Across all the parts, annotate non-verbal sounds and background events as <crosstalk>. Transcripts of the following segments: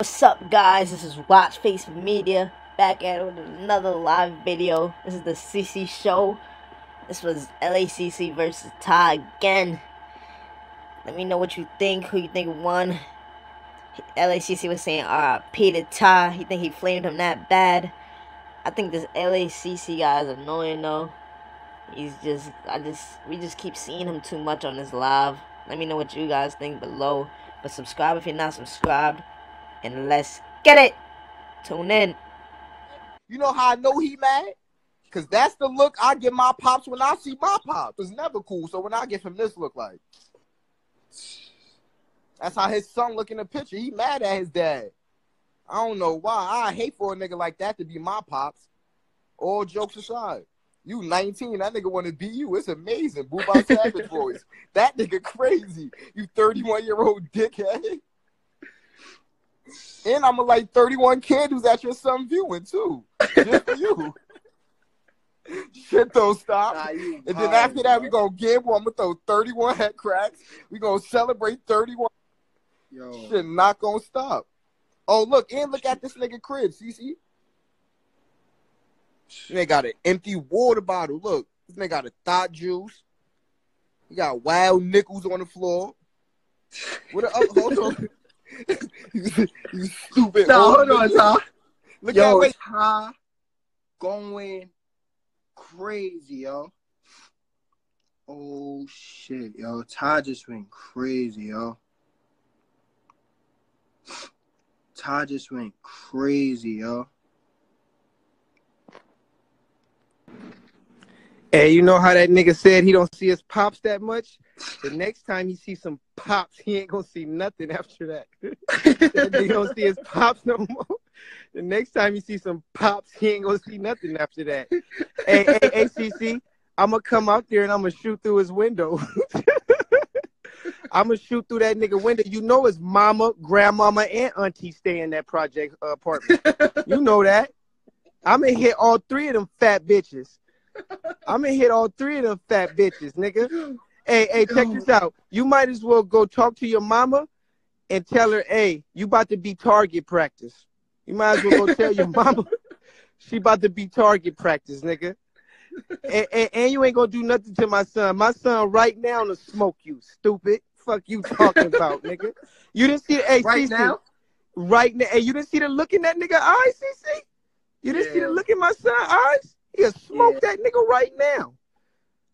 What's up guys, this is Watchface Media, back at it with another live video. This is the CC show. This was LACC versus Ty again. Let me know what you think, who you think won. LACC was saying uh, RIP to Ty, he think he flamed him that bad. I think this LACC guy is annoying though. He's just, I just, we just keep seeing him too much on this live. Let me know what you guys think below. But subscribe if you're not subscribed and let's get it. Tune in. You know how I know he mad? Cause that's the look I give my pops when I see my pops. It's never cool. So when I give him this look like, that's how his son look in the picture. He mad at his dad. I don't know why. I hate for a nigga like that to be my pops. All jokes aside. You 19, that nigga want to be you. It's amazing. Booba Savage <laughs> voice. That nigga crazy. You 31 year old dickhead. And I'm a like 31 kid who's at your son viewing too. Just for you. Shit don't stop. Nah, and then hard, after that, bro. we gonna gamble. I'm gonna throw 31 head cracks. We gonna celebrate 31. Yo, Shit not gonna stop. Oh look, and look at this nigga crib, CC. They got an empty water bottle. Look, this nigga got a thought juice. He got wild nickels on the floor. What a up? Hold on. You, you stupid. no, hold on. Ty. Look Yo, at. Ty going crazy, yo. Oh shit, yo. Ty just went crazy, yo. Ty just went crazy, yo. Hey, you know how that nigga said he don't see his pops that much? The next time he see some pops, he ain't gonna see nothing after that. <laughs> nigga don't see his pops no more. The next time you see some pops, he ain't gonna see nothing after that. hey, hey, ACC, I'm gonna come out there and I'm gonna shoot through his window. <laughs> I'm gonna shoot through that nigga window. You know his mama, grandmama, and auntie stay in that project uh, apartment. You know that. I'm gonna hit all three of them fat bitches. I'm gonna hit all three of them fat bitches, nigga. Hey, hey, check this out. You might as well go talk to your mama and tell her, hey, you about to be target practice. You might as well go tell your mama <laughs> she about to be target practice, nigga. And, and, and you ain't gonna do nothing to my son. My son right now to smoke you, stupid. Fuck you talking about, nigga. You didn't see hey, Right CC, now? Right now. Hey, you didn't see the look in that nigga eyes, CC? You didn't see the look in my son's eyes? He'll smoke Yeah. that nigga right now.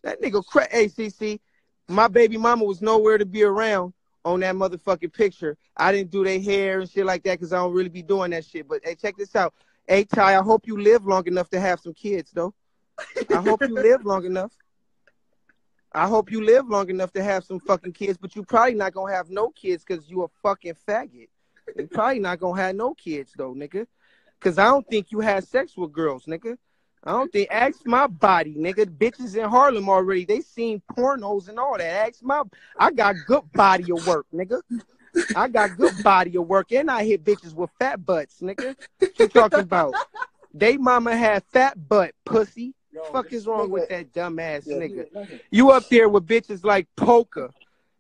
That nigga cra ACC. My baby mama was nowhere to be around on that motherfucking picture. I didn't do their hair and shit like that because I don't really be doing that shit. But hey, check this out. Hey, Ty, I hope you live long enough to have some kids, though. I hope you live long enough. I hope you live long enough to have some fucking kids, but you probably not gonna have no kids because you a fucking faggot. You probably not gonna have no kids though, nigga. Cause I don't think you had sex with girls, nigga. I don't think. Ask my body, nigga. Bitches in Harlem already. They seen pornos and all that. Ask my. I got good body of work, nigga. I got good body of work, and I hit bitches with fat butts, nigga. What you talking about? They mama had fat butt, pussy. Fuck is wrong with that dumbass nigga? You up there with bitches like Poker.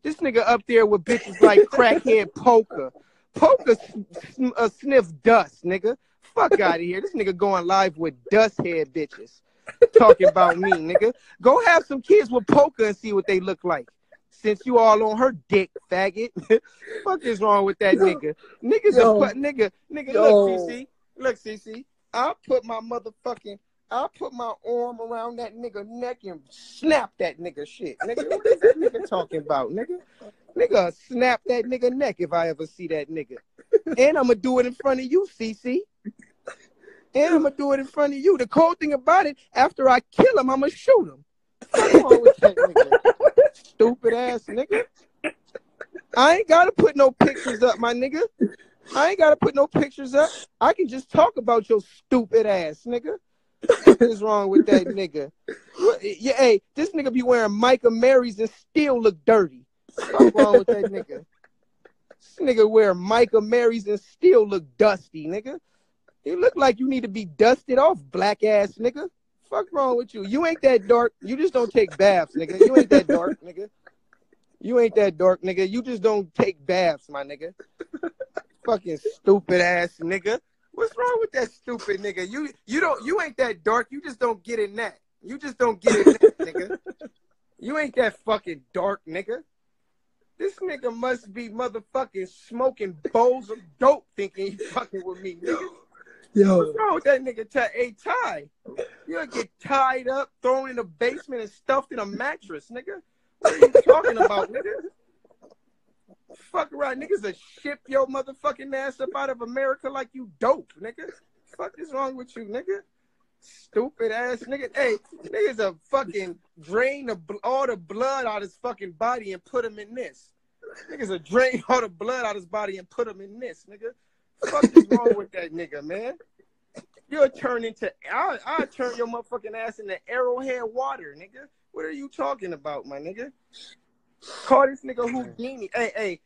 This nigga up there with bitches like <laughs> crackhead Poker. Poker s- s- uh, sniff dust, nigga. Fuck out of here. This nigga going live with dust head bitches. Talking about me, nigga. Go have some kids with Poker and see what they look like. Since you all on her dick, faggot. <laughs> Fuck is wrong with that nigga? Niggas Yo. a fu- nigga. Nigga, Yo. look, CC. Look, CC. I'll put my motherfucking I'll put my arm around that nigga neck and snap that nigga shit. Nigga, what is that nigga talking about, nigga? Nigga, snap that nigga neck if I ever see that nigga. And I'm gonna do it in front of you, CC. And I'm gonna do it in front of you. The cold thing about it, after I kill him, I'm gonna shoot him. With that nigga? <laughs> Stupid ass nigga. I ain't gotta put no pictures up, my nigga. I ain't gotta put no pictures up. I can just talk about your stupid ass, nigga. What is wrong with that nigga? What, yeah, hey, this nigga be wearing Mike Amiris and still look dirty. What's wrong with that nigga? This nigga wear Mike Amiris and still look dusty, nigga. You look like you need to be dusted off, black ass nigga. Fuck wrong with you? You ain't that dark. You just don't take baths, nigga. You ain't that dark, nigga. You ain't that dark, nigga. You just don't take baths, my nigga. Fucking stupid ass nigga. What's wrong with that stupid nigga? You you don't you ain't that dark. You just don't get in that. You just don't get in that, nigga. You ain't that fucking dark nigga. This nigga must be motherfucking smoking bowls of dope thinking he fucking with me, nigga. Yo, What's wrong with that nigga? Ty- hey, Ty, you'll get tied up, thrown in the basement, and stuffed in a mattress, nigga. What are you talking about, nigga? Fuck around, niggas will ship your motherfucking ass up out of America like you dope, nigga. Fuck is wrong with you, nigga? Stupid ass nigga. Hey, niggas a fucking drain the, all the blood out his fucking body and put him in this. Niggas a drain all the blood out his body and put him in this, nigga. Fuck is wrong with that nigga, man? You'll turn into I I turn your motherfucking ass into arrowhead water, nigga. What are you talking about, my nigga? Call this nigga Houdini. Hey, hey,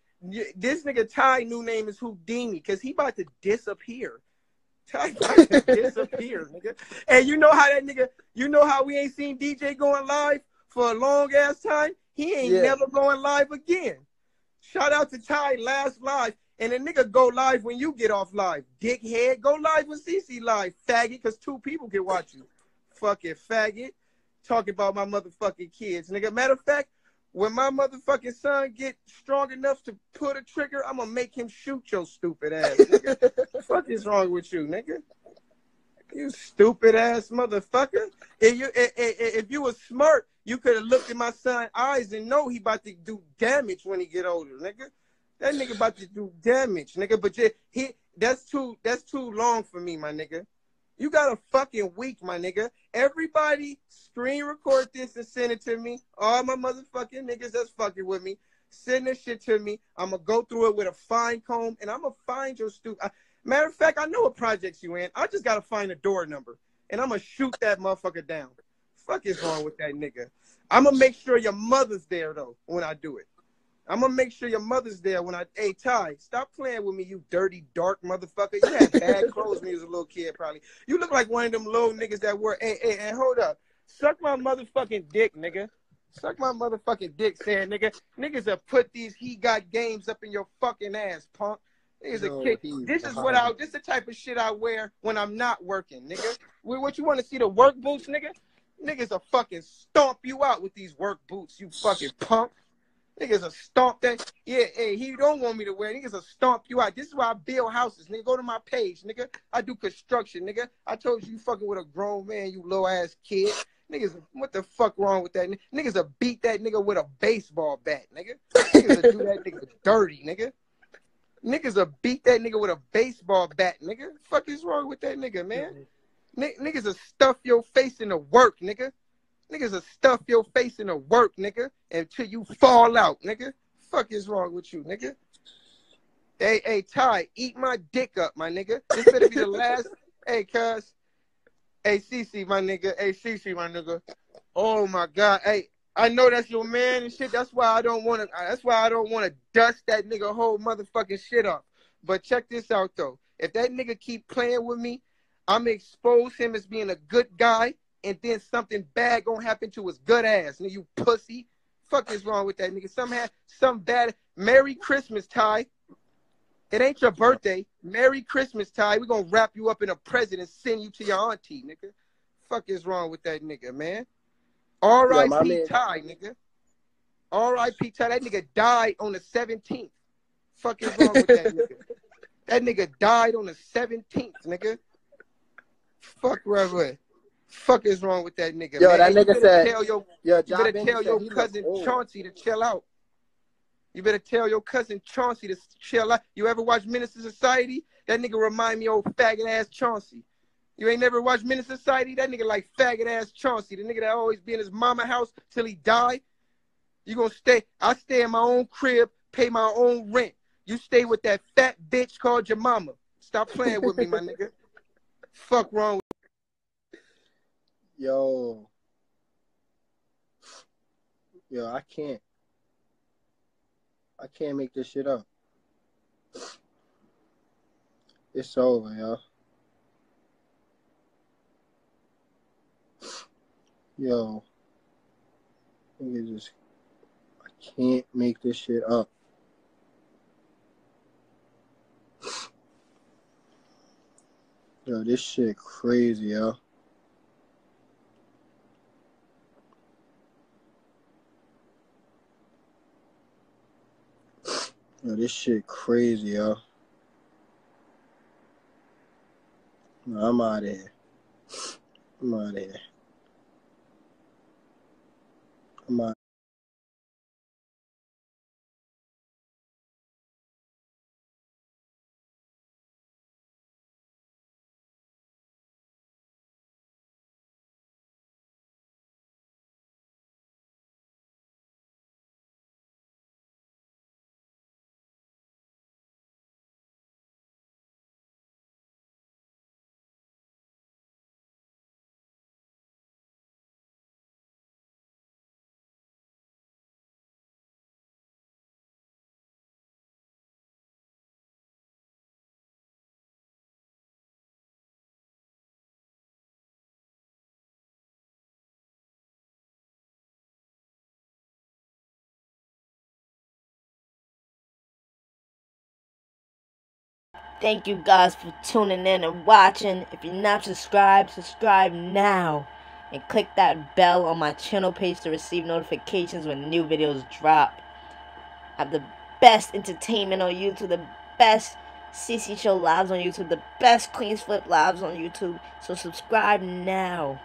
this nigga Ty new name is Houdini because he about to disappear. Ty <laughs> about to disappear, nigga. And you know how that nigga, you know how we ain't seen DJ going live for a long ass time? He ain't Yeah. never going live again. Shout out to Ty last live. And the nigga go live when you get off live. Dickhead, go live when CC live, faggot, because two people can watch you. Fucking faggot. Talking about my motherfucking kids. Nigga, matter of fact, when my motherfucking son get strong enough to put a trigger, I'm gonna make him shoot your stupid ass. Nigga. <laughs> fuck is wrong with you, nigga? You stupid ass motherfucker. If you if, if you was smart, you could have looked in my son's eyes and know he about to do damage when he get older, nigga. That nigga about to do damage, nigga. But you, he that's too that's too long for me, my nigga. You got a fucking week, my nigga. Everybody screen record this and send it to me. All my motherfucking niggas that's fucking with me. Send this shit to me. I'm gonna go through it with a fine comb and I'm gonna find your stupid. Matter of fact, I know what projects you in. I just gotta find a door number and I'm gonna shoot that motherfucker down. Fuck is wrong with that nigga? I'm gonna make sure your mother's there though when I do it. I'm gonna make sure your mother's there when I. Hey Ty, stop playing with me, you dirty dark motherfucker. You had bad <laughs> clothes when you was a little kid, probably. You look like one of them little niggas that were. Hey, hey, and hold up, suck my motherfucking dick, nigga. Suck my motherfucking dick, saying nigga. Niggas have put these he got games up in your fucking ass, punk. Niggas Yo, a he's This is what I. This the type of shit I wear when I'm not working, nigga. Wh- What you want to see the work boots, nigga? Niggas will fucking stomp you out with these work boots, you fucking punk. Niggas a stomp that. Yeah, hey, he don't want me to wear. Niggas a stomp you out. This is why I build houses, nigga. Go to my page, nigga. I do construction, nigga. I told you you fucking with a grown man, you low ass kid. Niggas, what the fuck wrong with that? Niggas a beat that nigga with a baseball bat, nigga. Niggas will do that nigga <laughs> dirty, nigga. Niggas a beat that nigga with a baseball bat, nigga. Fuck is wrong with that nigga, man? N- niggas a stuff your face in the work, nigga. Niggas will stuff your face in the work, nigga, until you fall out, nigga. Fuck is wrong with you, nigga? Hey, hey, Ty, eat my dick up, my nigga. This better be the <laughs> last. hey, cuz. Hey, CC, my nigga. Hey, CC, my nigga. Oh my God. Hey, I know that's your man and shit. That's why I don't want to. That's why I don't want to dust that nigga whole motherfucking shit up. But check this out though. If that nigga keep playing with me, I'm expose him as being a good guy, and then something bad gonna happen to his good ass. Nigga, you pussy. Fuck is wrong with that nigga? Some had some bad. Merry Christmas, Ty. It ain't your birthday. Merry Christmas, Ty. We gonna wrap you up in a present and send you to your auntie, nigga. Fuck is wrong with that nigga, man? R.I.P. Yeah, Ty, nigga. R.I.P. Ty. That nigga died on the 17th. Fuck is wrong with that <laughs> nigga? That nigga died on the 17th, nigga. Fuck right with. Fuck is wrong with that nigga? Yo, man? that you nigga better said- tell your Yo, you better Benny tell your cousin. Chauncey to chill out. You better tell your cousin Chauncey to chill out. You ever watch Menace II Society? That nigga remind me of old faggot ass Chauncey. You ain't never watched Menace II Society? That nigga like faggot ass Chauncey. The nigga that always be in his mama house till he die. You gonna stay? I stay in my own crib, pay my own rent. You stay with that fat bitch called your mama. Stop playing with me, my <laughs> nigga. Fuck wrong with Yo. Yo, I can't. I can't make this shit up. It's over, yo. Yo. Nigga just I can't make this shit up. Yo, this shit crazy, yo. Yo, this shit crazy, yo. I'm out of here. I'm out of here. I'm out. Thank you guys for tuning in and watching. If you're not subscribed, subscribe now. And click that bell on my channel page to receive notifications when new videos drop. I have the best entertainment on YouTube, the best CC Show lives on YouTube, the best Queens Flip lives on YouTube. So subscribe now.